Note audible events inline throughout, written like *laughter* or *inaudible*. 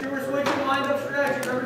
Viewers, flick your mind up for action.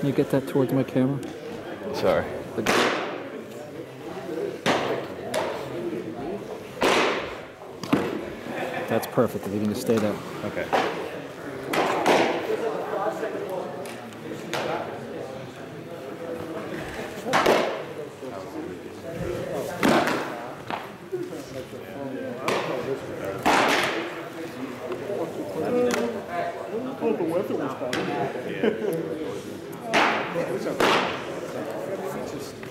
Can you get that towards my camera? Sorry. That's perfect. If you can just stay there. Okay. Oh, the weather was bad. *laughs*